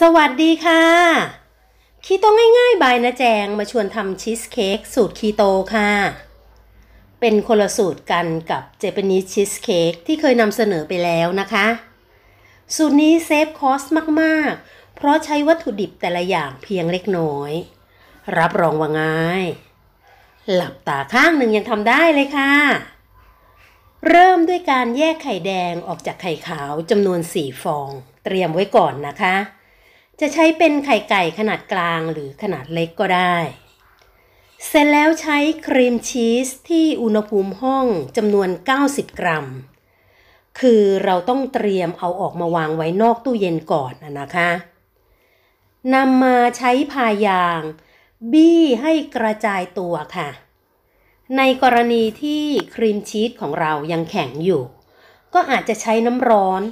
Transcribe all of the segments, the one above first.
สวัสดีค่ะ คีโตง่ายๆ by น้าแจงมาชวนทำชีสเค้กสูตรคีโตค่ะ เป็นคนละสูตรกันกับ Japanese cheesecake ที่เคยนำเสนอไปแล้วนะคะ สูตรนี้ save cost มากๆ เพราะใช้วัตถุดิบแต่ละอย่างเพียงเล็กน้อย รับรองว่าง่าย หลับตาข้างหนึ่งยังทำได้เลยค่ะ เริ่มด้วยการแยกไข่แดงออกจากไข่ขาวจำนวน 4 ฟอง เตรียมไว้ก่อนนะคะ จะใช้เป็นไข่ไก่ขนาดกลางหรือขนาดเล็กก็ได้ เสร็จแล้วใช้ครีมชีสที่อุณหภูมิห้องจำนวน 90 กรัม คือเราต้องเตรียมเอาออกมาวางไว้นอกตู้เย็นก่อนนะคะนำมาใช้พายาง บี้ให้กระจายตัวค่ะ ในกรณีที่ครีมชีสของเรายังแข็งอยู่ ก็อาจจะใช้น้ำร้อน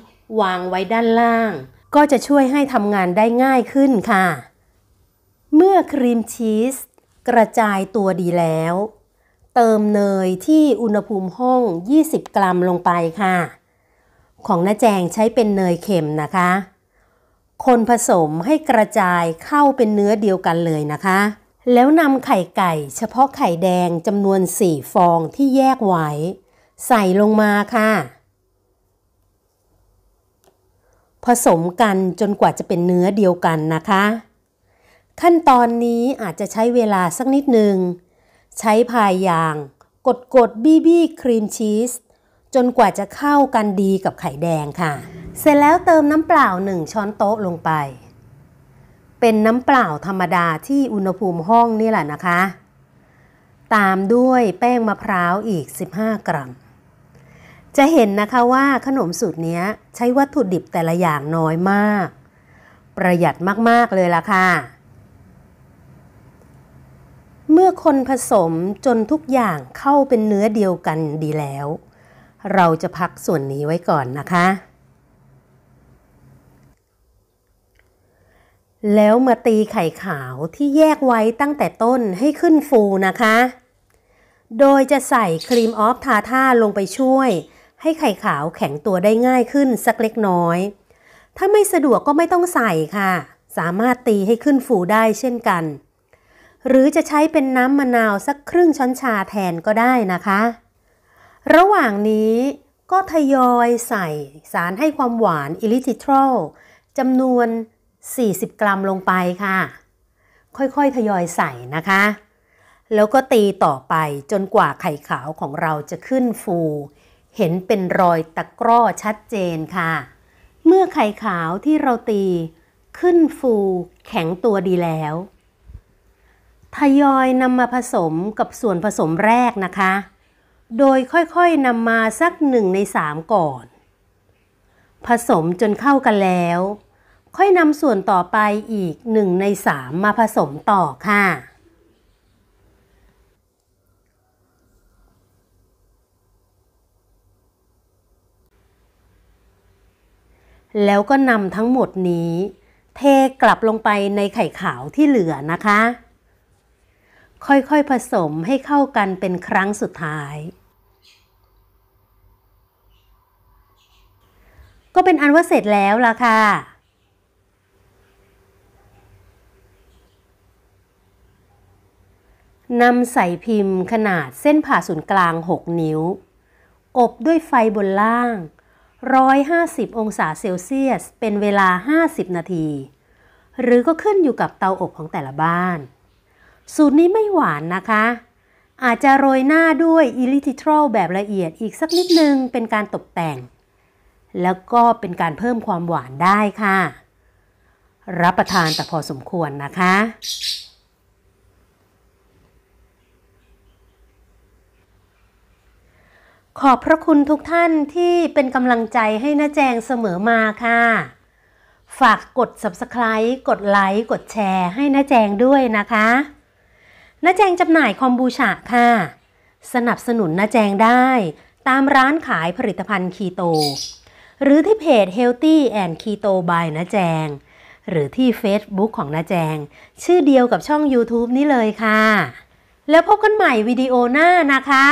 วางไว้ด้านล่าง ก็จะช่วยให้ทำงานได้ง่ายขึ้นค่ะ เมื่อครีมชีสกระจายตัวดีแล้ว เติมเนยที่อุณหภูมิห้อง 20 กรัมลงไปค่ะ ของน้าแจงใช้เป็นเนยเค็มนะคะ คนผสมให้กระจายเข้าเป็นเนื้อเดียวกันเลยนะคะ แล้วนำไข่ไก่เฉพาะไข่แดงจำนวน 4 ฟองที่แยกไว้ ใส่ลงมาค่ะ ผสมกันจนกว่าจะเป็นเนื้อเดียวกันนะคะ ขั้นตอนนี้อาจจะใช้เวลาสักนิดหนึ่ง ใช้พายยาง กดกดบี้บี้ครีมชีสจนกว่าจะเข้ากันดีกับไข่แดงค่ะ เสร็จแล้วเติมน้ำเปล่า1ช้อนโต๊ะลงไป เป็นน้ำเปล่าธรรมดาที่อุณหภูมิห้องนี่แหละนะคะ ตามด้วยแป้งมะพร้าวอีก 15 กรัม จะเห็นนะคะว่าขนมสูตรนี้ใช้วัตถุดิบแต่ละอย่างน้อยมาก ประหยัดมาก ๆ เลยล่ะค่ะ เมื่อคนผสมจนทุกอย่างเข้าเป็นเนื้อเดียวกันดีแล้ว เราจะพักส่วนนี้ไว้ก่อนนะคะ แล้วมาตีไข่ขาวที่แยกไว้ตั้งแต่ต้นให้ขึ้นฟูนะคะโดยจะใส่ครีมออฟทาท่าลงไปช่วย ให้ไข่ขาวแข็งตัวได้ง่ายขึ้นสักเล็กน้อย ถ้าไม่สะดวกก็ไม่ต้องใส่ค่ะ สามารถตีให้ขึ้นฟูได้เช่นกัน หรือจะใช้เป็นน้ำมะนาวสักครึ่งช้อนชาแทนก็ได้นะคะ ระหว่างนี้ก็ทยอยใส่สารให้ความหวานอิลิทิทรอลจำนวน 40 กรัมลงไปค่ะ ค่อยๆ ทยอยใส่นะคะ แล้วก็ตีต่อไปจนกว่าไข่ขาวของเราจะขึ้นฟู เห็นเป็นรอยตะกร้อชัดเจนค่ะ เมื่อไข่ขาวที่เราตี ขึ้นฟูแข็งตัวดีแล้วทยอยนำมาผสมกับส่วนผสมแรกนะคะ โดยค่อยๆนำมาสักหนึ่งในสามก่อน ผสมจนเข้ากันแล้ว ค่อยนำส่วนต่อไปอีกหนึ่งในสามมาผสมต่อค่ะ แล้วก็นำทั้งหมดนี้ เทกลับลงไปในไข่ขาวที่เหลือนะคะ ค่อยๆผสมให้เข้ากันเป็นครั้งสุดท้าย ก็เป็นอันว่าเสร็จแล้วล่ะค่ะนำใส่พิมพ์ขนาดเส้นผ่าศูนย์กลาง 6 นิ้ว อบด้วยไฟบนล่าง 150 องศาเซลเซียส เป็นเวลา 50 นาที หรือก็ขึ้นอยู่กับเตาอบของแต่ละบ้าน สูตรนี้ไม่หวานนะคะ อาจจะโรยหน้าด้วยอิลิทิทรอลแบบละเอียดอีกสักนิดนึงเป็นการตกแต่ง แล้วก็เป็นการเพิ่มความหวานได้ค่ะ รับประทานแต่พอสมควรนะคะ ขอบพระคุณทุกท่านที่เป็นกำลังใจให้น้าแจงเสมอมาค่ะ ฝากกด subscribe กดไลค์ กดแชร์ให้น้าแจงด้วยนะคะน้าแจงจำหน่ายคอมบูชาค่ะ สนับสนุนน้าแจงได้ตามร้านขายผลิตภัณฑ์คีโต หรือที่เพจ Healthy and Keto by น้าแจง หรือที่ Facebook ของน้าแจง ชื่อเดียวกับช่อง YouTube นี้เลยค่ะ แล้วพบกันใหม่วิดีโอหน้านะคะ